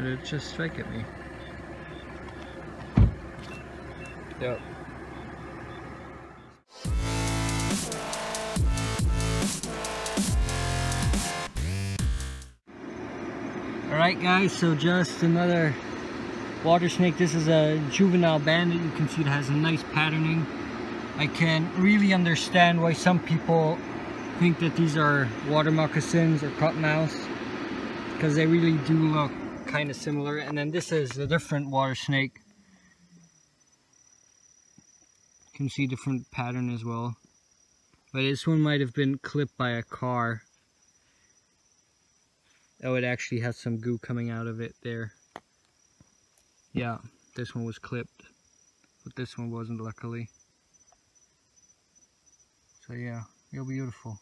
It just strike at me? Yep. Alright guys, so just another water snake. This is a juvenile banded. You can see it has a nice patterning. I can really understand why some people think that these are water moccasins or cottonmouths because they really do look kind of similar. And then this is a different water snake. You can see different pattern as well. But this one might have been clipped by a car. Oh, it actually has some goo coming out of it there. Yeah, this one was clipped. But this one wasn't, luckily. So yeah, real beautiful.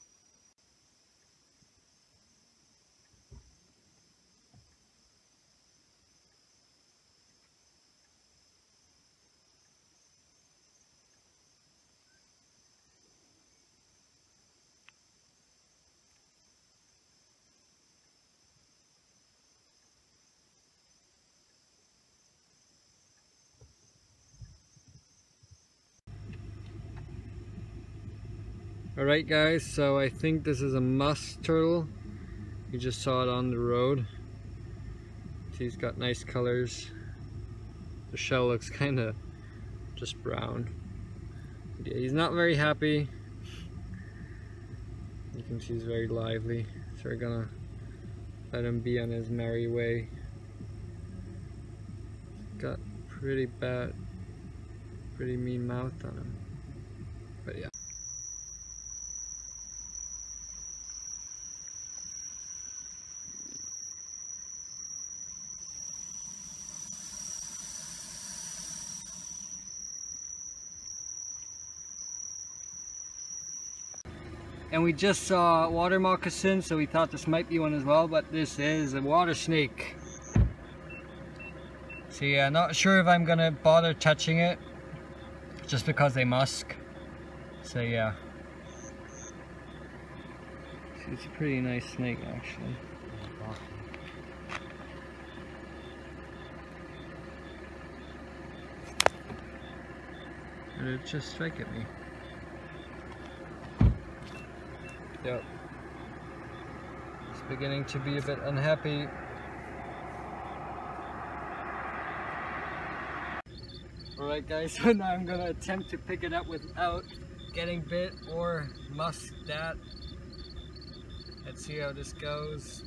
Alright guys, so I think this is a musk turtle. You just saw it on the road. He's got nice colors. The shell looks kind of just brown. Yeah, he's not very happy. You can see he's very lively. So we're gonna let him be on his merry way. Got pretty bad, pretty mean mouth on him. And we just saw water moccasin so we thought this might be one as well but this is a water snake. So yeah not sure if I'm gonna bother touching it just because they musk. So yeah. It's a pretty nice snake actually. Did it just strike at me? Yep. It's beginning to be a bit unhappy. Alright guys, so now I'm gonna attempt to pick it up without getting bit or musk that. Let's see how this goes.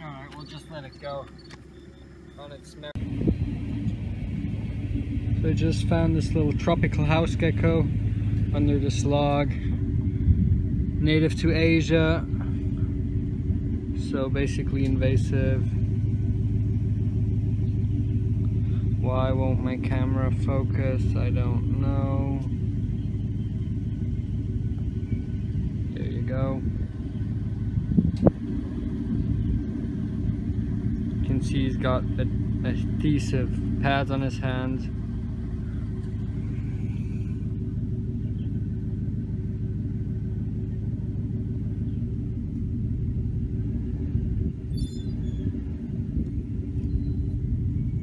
Alright, we'll just let it go on its merit. So I just found this little tropical house gecko under this log. Native to Asia. So basically invasive. Why won't my camera focus? I don't know. There you go. Can see he's got adhesive pads on his hands.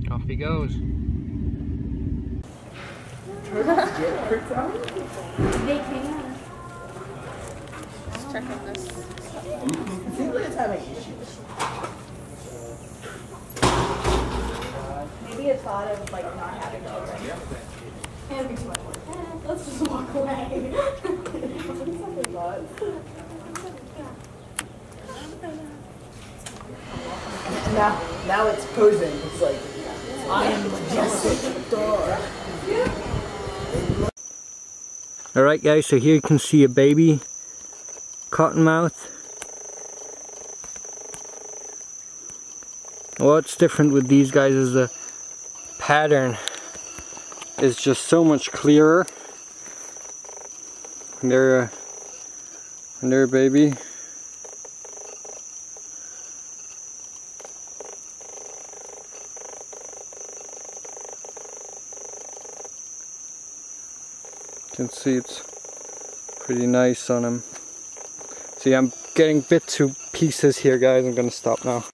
Off he goes. They can. Just checking this. Maybe a thought of like not having children. And be too much work. Eh, let's just walk away. Now, now it's posing. It's like, I am majestic. Duh. Alright guys, so here you can see a baby cottonmouth. What's different with these guys is the pattern is just so much clearer when they're a, they're baby. You can see it's pretty nice on him. See, I'm getting bit to pieces here, guys. I'm gonna stop now.